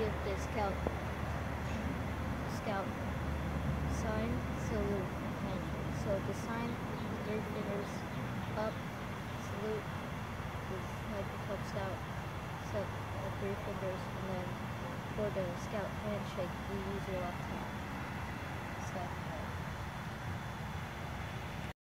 give the scout scout sign salute and So the sign, three fingers up, salute is like the Cub Scout, so uh, three fingers, and then for the scout handshake, you use your left hand.